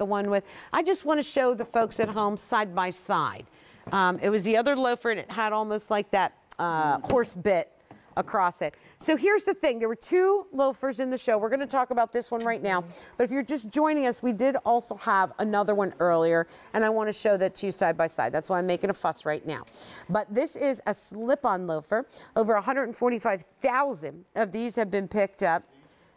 the one with, I just want to show the folks at home side by side. Um, it was the other loafer and it had almost like that uh, horse bit across it. So here's the thing. There were two loafers in the show. We're going to talk about this one right now. But if you're just joining us, we did also have another one earlier, and I want to show that to you side by side. That's why I'm making a fuss right now. But this is a slip-on loafer. Over 145,000 of these have been picked up.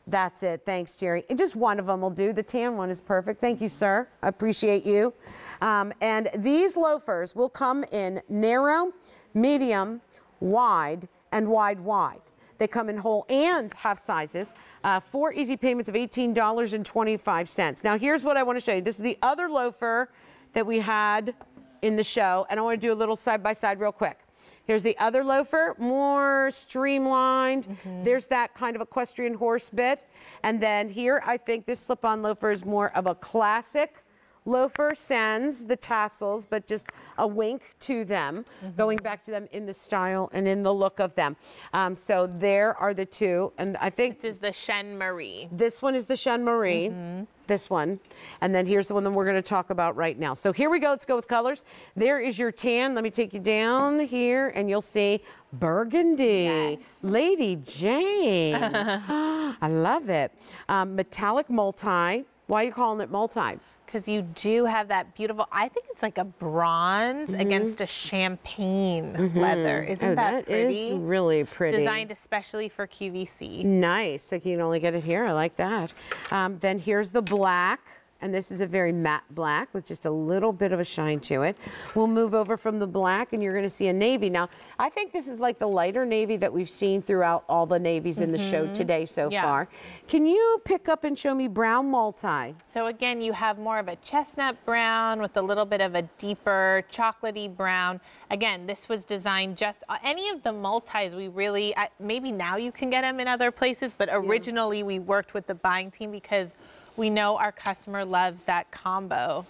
That's it. Thanks, Jerry. And just one of them will do. The tan one is perfect. Thank you, sir. I appreciate you. Um, and these loafers will come in narrow, medium, wide, and wide, wide. They come in whole and half sizes. Uh, four easy payments of $18.25. Now, here's what I want to show you. This is the other loafer that we had in the show, and I want to do a little side by side real quick. Here's the other loafer, more streamlined. Mm -hmm. There's that kind of equestrian horse bit. And then here, I think this slip-on loafer is more of a classic Loafer sends the tassels, but just a wink to them, mm -hmm. going back to them in the style and in the look of them. Um, so there are the two. And I think this is the Shen Marie. This one is the Shen Marie. Mm -hmm. This one. And then here's the one that we're going to talk about right now. So here we go. Let's go with colors. There is your tan. Let me take you down here and you'll see burgundy. Yes. Lady Jane. I love it. Um, metallic multi. Why are you calling it multi? Because you do have that beautiful, I think it's like a bronze mm -hmm. against a champagne mm -hmm. leather. Isn't oh, that, that pretty? Is really pretty. Designed especially for QVC. Nice. So you can only get it here. I like that. Um, then here's the black and this is a very matte black with just a little bit of a shine to it. We'll move over from the black and you're going to see a navy. Now, I think this is like the lighter navy that we've seen throughout all the navies mm -hmm. in the show mm-hmm. today so yeah. far. Can you pick up and show me brown multi? So again, you have more of a chestnut brown with a little bit of a deeper chocolatey brown. Again, this was designed just, uh, any of the multis we really, maybe now you can get them in other places, but originally yeah. we worked with the buying team because we know our customer loves that combo.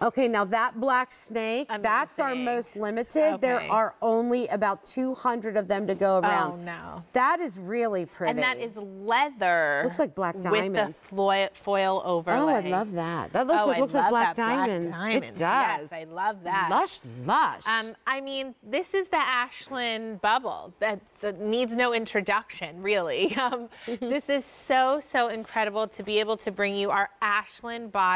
Okay, now that black snake, Amazing. that's our most limited. Okay. There are only about 200 of them to go around. Oh, no. That is really pretty. And that is leather. Looks like black diamonds. With the foil, foil overlay. Oh, I love that. That looks, oh, like, looks like black diamonds. black diamonds. It does. Yes, I love that. Lush, lush. Um, I mean, this is the Ashland bubble. That needs no introduction, really. Um, this is so, so incredible to be able to bring you our Ashland bubble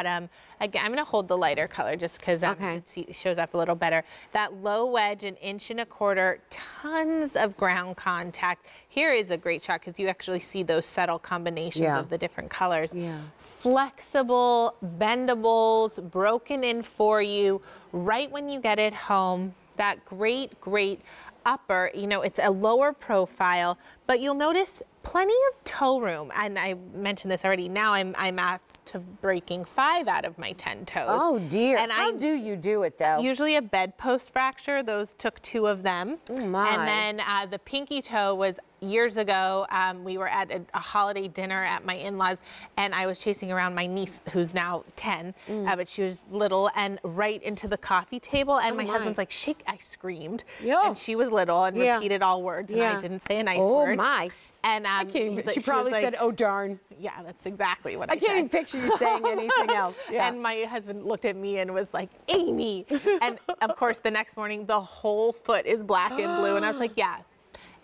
Again, I'm going to hold the lighter color just because okay. it shows up a little better. That low wedge, an inch and a quarter, tons of ground contact. Here is a great shot because you actually see those subtle combinations yeah. of the different colors. Yeah. Flexible, bendables, broken in for you right when you get it home. That great, great upper, you know, it's a lower profile, but you'll notice plenty of toe room. And I mentioned this already. Now I'm, I'm at to breaking five out of my 10 toes. Oh dear, and how I, do you do it though? Usually a bedpost fracture, those took two of them. Oh my. And then uh, the pinky toe was years ago, um, we were at a, a, holiday dinner at my in-laws, and I was chasing around my niece, who's now 10, mm. uh, but she was little, and right into the coffee table, and oh my, my, husband's like, shake, I screamed. Yo. And she was little and yeah. repeated all words, yeah. and I didn't say a nice oh word. Oh my. And um, she, she probably like, said, "Oh darn." Yeah, that's exactly what I, I can't even picture you saying anything else. Yeah. And my husband looked at me and was like, "Amy," and of course the next morning the whole foot is black and blue, and I was like, "Yeah."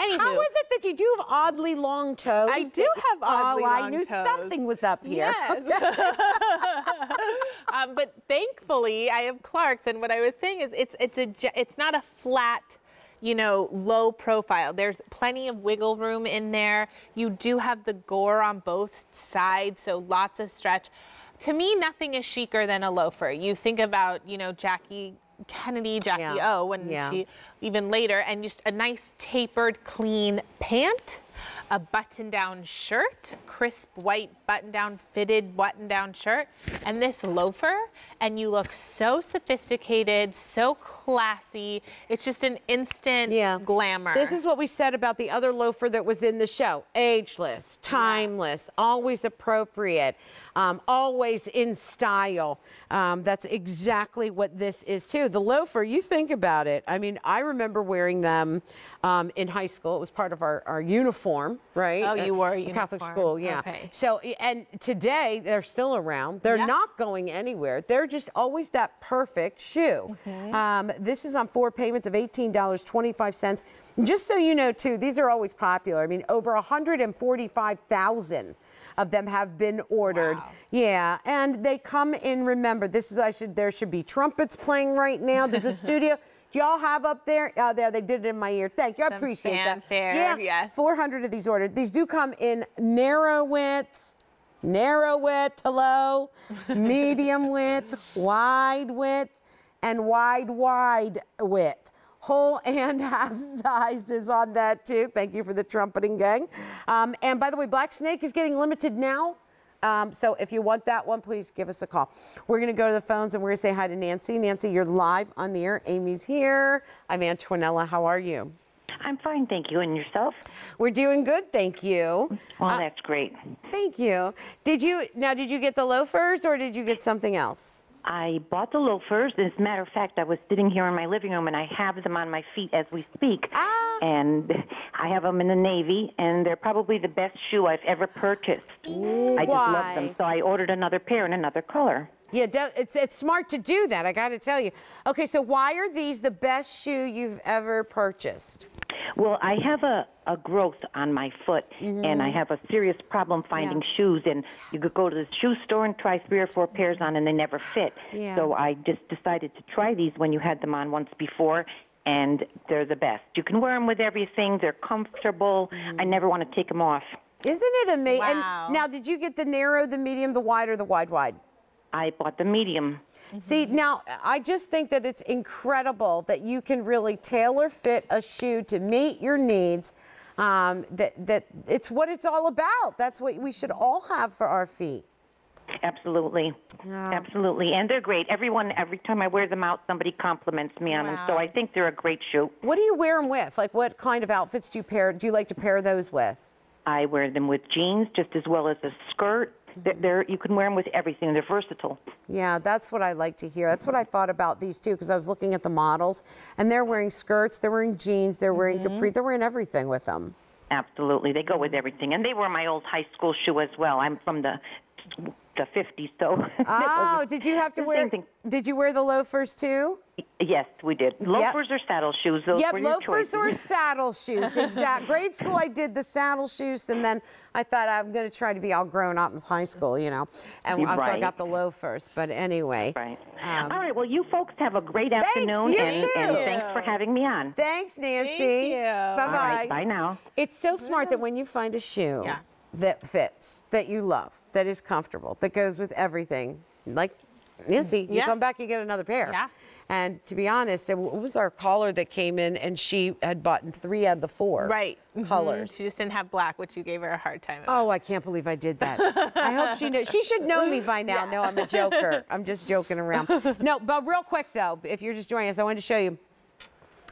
Anywho, How is it that you do have oddly long toes? I do have oddly oh, long toes. I knew toes. something was up here. Yes. um, but thankfully, I have Clarks, and what I was saying is, it's it's a it's not a flat you know, low profile. There's plenty of wiggle room in there. You do have the gore on both sides, so lots of stretch. To me, nothing is chicer than a loafer. You think about, you know, Jackie Kennedy, Jackie yeah. O, and yeah. she even later, and just a nice tapered, clean pant a button-down shirt, crisp white button-down, fitted button-down shirt, and this loafer, and you look so sophisticated, so classy. It's just an instant yeah. glamour. This is what we said about the other loafer that was in the show. Ageless, timeless, yeah. always appropriate. Um, always in style. Um, that's exactly what this is too. The loafer, you think about it. I mean, I remember wearing them um, in high school. It was part of our, our uniform, right? Oh, you were a At Catholic school, yeah. Okay. So, and today they're still around. They're Yeah. not going anywhere. They're just always that perfect shoe. Mm-hmm. Um, this is on four payments of $18.25. Just so you know, too, these are always popular. I mean, over 145,000 of them have been ordered. Wow. Yeah, and they come in. Remember, this is I should there should be trumpets playing right now. Does the studio? Do y'all have up there? Oh, there they did it in my ear. Thank you. I Some appreciate that. fanfare, Yeah, yes. 400 of these ordered. These do come in narrow width, narrow width, hello, medium width, wide width, and wide, wide width. Whole and half sizes on that too. Thank you for the trumpeting gang. Um, and by the way, Black Snake is getting limited now. Um, so if you want that one, please give us a call. We're going to go to the phones and we're going to say hi to Nancy. Nancy, you're live on the air. Amy's here. I'm Antoinella. How are you? I'm fine, thank you. And yourself? We're doing good, thank you. Well, Uh, that's great. Thank you. Did you now? Did you get the loafers or did you get something else? I bought the loafers. As a matter of fact, I was sitting here in my living room and I have them on my feet as we speak. Ah. And I have them in the navy, and they're probably the best shoe I've ever purchased. I just love them. So I ordered another pair in another color. Yeah, it's it's smart to do that. I got to tell you. Okay, so why are these the best shoe you've ever purchased? Well, I have a, a growth on my foot, and I have a serious problem finding Mm-hmm. Yeah. shoes. And you could go to the shoe store and try three or four pairs on, and they never fit. Yeah. So I just decided to try these when you had them on once before, and they're the best. You can wear them with everything. They're comfortable. I never want to take them off. Isn't it amazing? Wow. now, did you get the narrow, the medium, the wide, or the wide wide? I bought the medium. See, now I just think that it's incredible that you can really tailor fit a shoe to meet your needs. Um, that that it's what it's all about. That's what we should all have for our feet. Absolutely. Yeah. Absolutely. And they're great. Everyone, every time I wear them out, somebody compliments me on them. So I think they're a great shoe. What do you wear them with? Like, what kind of outfits do you pair? Do you like to pair those with? I wear them with jeans just as well as a skirt. They're, they're, you can wear them with everything. They're versatile. Yeah, that's what I like to hear. That's what I thought about these too, because I was looking at the models, and they're wearing skirts, they're wearing jeans, they're wearing mm-hmm. capri, they're wearing everything with them. Absolutely. They go with everything. And they were my old high school shoe as well. I'm from the the 50s, so. it Oh, did you have to wear? same thing. Did you wear the loafers too? Yes, we did. Loafers or saddle shoes? Those Yep, were your loafers choices. or saddle shoes. Exact. Grade school, I did the saddle shoes, and then I thought I'm going to try to be all grown up in high school, you know. And You're so I got the loafers. But anyway. Right. Um, All right. Well, you folks have a great afternoon, you and, and thanks for having me on. Thanks, Nancy. Thank you. Bye bye. right. Bye now. It's so smart that when you find a shoe Yeah. That fits, that you love, that is comfortable, that goes with everything, like Nancy, you Yeah. come back, you get another pair. Yeah. And to be honest, it was our caller that came in and she had bought three out of the four Right. Mhm. colors. She just didn't have black, which you gave her a hard time about. Oh, I can't believe I did that. I hope she knows. She should know me by now. No, I'm a joker. I'm just joking around. No, but real quick though, if you're just joining us, I wanted to show you.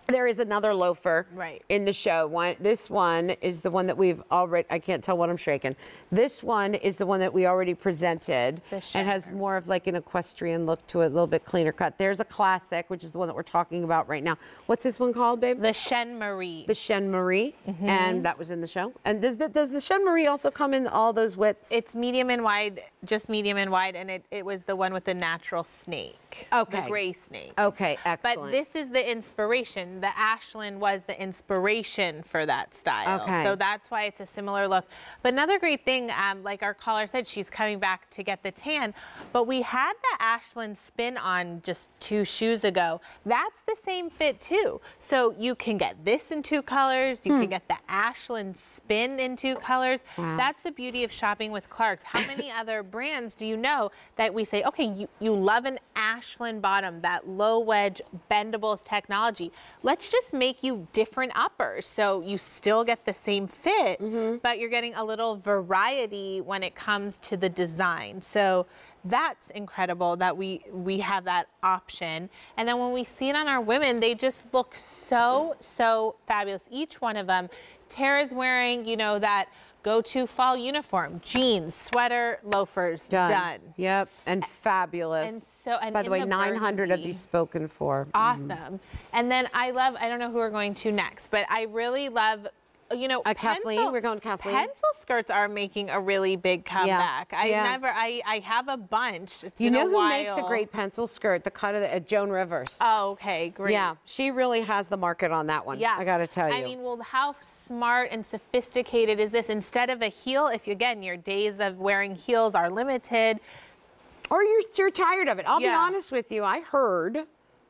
There is another loafer Right. in the show. One, this one is the one that we've already. I can't tell what I'm shaking. This one is the one that we already presented, The and has more of like an equestrian look to it, a little bit cleaner cut. There's a classic, which is the one that we're talking about right now. What's this one called, babe? The Shen Marie. The Shen Marie, Mm-hmm. and that was in the show. And does the, does the Shen Marie also come in all those widths? It's medium and wide, just medium and wide, and it, it was the one with the natural snake. Okay. The gray snake. okay, excellent. But this is the inspiration. The Ashland was the inspiration for that style. Okay. So that's why it's a similar look. But another great thing, um, like our caller said, she's coming back to get the tan. But we had the Ashland spin on just two shoes ago. That's the same fit too. So you can get this in two colors. You can get the Ashland spin in two colors. Wow. That's the beauty of shopping with Clarks. How many other brands do you know that we say, okay, you, you love an Ashland bubble, that low wedge bendables technology. Let's just make you different uppers so you still get the same fit, mm-hmm. but you're getting a little variety when it comes to the design. So that's incredible that we we have that option. And then when we see it on our women, they just look so so fabulous. Each one of them. Tara's wearing, you know, that go-to fall uniform, jeans, sweater, loafers, Done. done. Yep, and fabulous. and so- and by the way, the 900 of these spoken for. Mm. Awesome. And then I love, I don't know who we're going to next, but I really love, you know, Uh, Kathleen, we're going Kathleen. Pencil skirts are making a really big comeback. I yeah. never, I, I have a bunch. It's You know who makes a great pencil skirt? The cut of the, uh, Joan Rivers. Oh, okay, great. Yeah, she really has the market on that one. Yeah. I got to tell you. I mean, well, how smart and sophisticated is this? Instead of a heel, if you, again, your days of wearing heels are limited, or you're, you're tired of it. I'll be honest with you. I heard,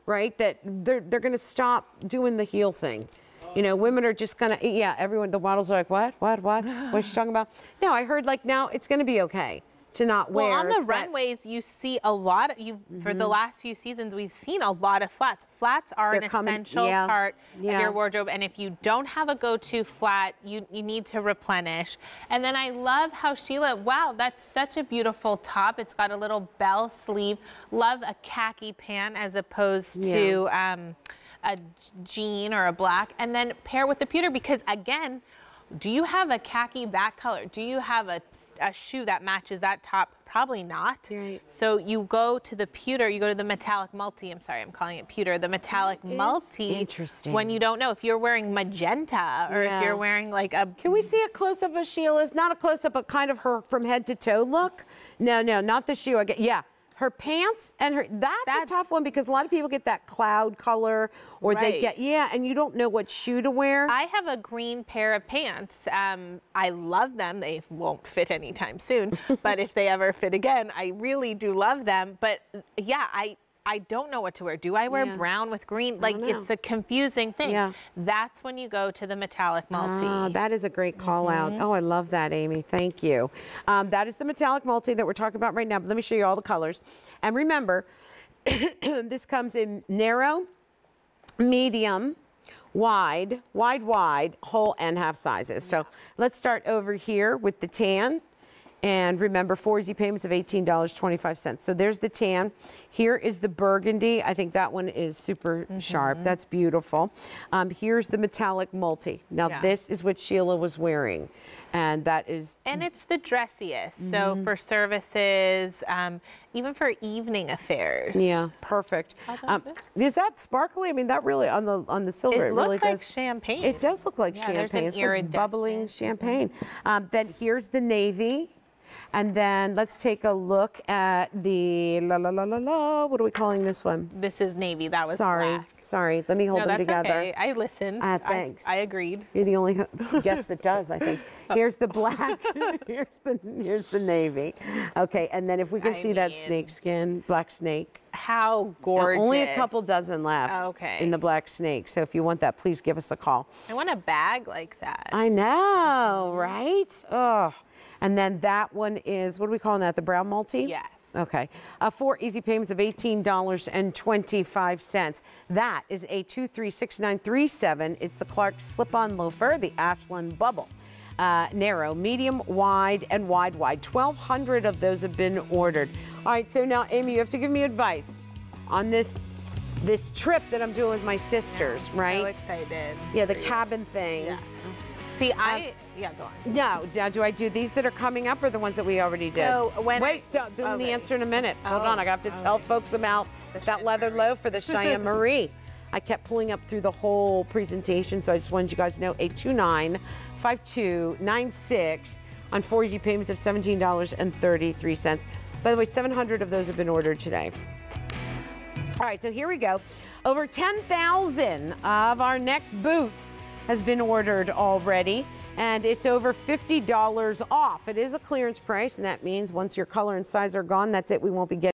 right, that they're, they're going to stop doing the heel thing. You know, women are just to, yeah, everyone, the models are like, what, what, what? What's she talking about? No, I heard like now it's going to be okay to not wear. Well, on the Mm-hmm. runways, you see a lot. Of, you for the last few seasons, we've seen a lot of flats. Flats are They're an coming- essential yeah, part yeah. of your wardrobe, and if you don't have a go-to flat, you you need to replenish. And then I love how Sheila. Wow, that's such a beautiful top. It's got a little bell sleeve. Love a khaki pant as opposed to. Um, a jean or a black, and then pair with the pewter because again, do you have a khaki that color? Do you have a, a shoe that matches that top? Probably not. Right. So you go to the pewter, you go to the metallic multi. I'm sorry, I'm calling it pewter. The metallic multi. interesting. When you don't know if you're wearing magenta or Yeah. if you're wearing like a. Can we see a close up of Sheila's? Not a close up, but kind of her from head to toe look. No, no, not the shoe. I get, yeah, her pants and her. That's That- a tough one because a lot of people get that cloud color, or they get yeah, and you don't know what shoe to wear. I have a green pair of pants. Um, I love them. They won't fit anytime soon, but if they ever fit again, I really do love them. But yeah, I I don't know what to wear. Do I wear Yeah. brown with green? Like it's a confusing thing. Yeah. That's when you go to the metallic multi. Ah, that is a great call out. Mm-hmm. Oh, I love that, Amy. Thank you. Um, that is the metallic multi that we're talking about right now. But let me show you all the colors. And remember, this comes in narrow, medium, wide, wide, wide, whole, and half sizes. So let's start over here with the tan. And remember, four easy payments of $18.25. So there's the tan. Here is the burgundy. I think that one is super sharp. That's beautiful. Um, here's the metallic multi. Now, Yeah. this is what Sheila was wearing. And that is And it's the dressiest. Mm-hmm. So for services, um, even for evening affairs. Yeah, perfect. Um, is that sparkly? I mean, that really on the on the silver, It it, really looks like does. champagne. It does look like Yeah, there's champagne. an It's like bubbling champagne. Um, then here's the navy. And then let's take a look at the la la la la la. What are we calling this one? This is navy. That was sorry, black. sorry. Let me hold No, them that's together. okay. I listened. Ah, thanks. I, agreed. You're the only guest that does, I think. Here's the black. here's the here's the navy. Okay, and then if we can I see that mean- snake skin, black snake. How Now, gorgeous. only a couple dozen left Okay. in the black snake. So if you want that, please give us a call. I want a bag like that. I know, right? Oh, and then that one is what are we calling that? The brown multi? Yes. Okay. Uh, four easy payments of $18.25. That is a 236937. It's the Clark slip-on loafer, the Ashland bubble. Uh, narrow, medium, wide, and wide, wide. 1,200 of those have been ordered. All right, so now, Amy, you have to give me advice on this this trip that I'm doing with my sisters, right? So excited. Yeah, the cabin thing. Yeah. See, I yeah, go on. No, now do I do these that are coming up or the ones that we already did? So when Wait, I- don't do the answer in a minute. Hold Oh, on, I have to tell okay. folks about that leather Marie. loaf for the Cheyenne Marie. I kept pulling up through the whole presentation, so I just wanted you guys to know 829-5296 on four easy payments of $17.33. By the way, 700 of those have been ordered today. All right, so here we go. Over 10,000 of our next boot has been ordered already, and it's over $50 off. It is a clearance price, and that means once your color and size are gone, that's it. We won't be getting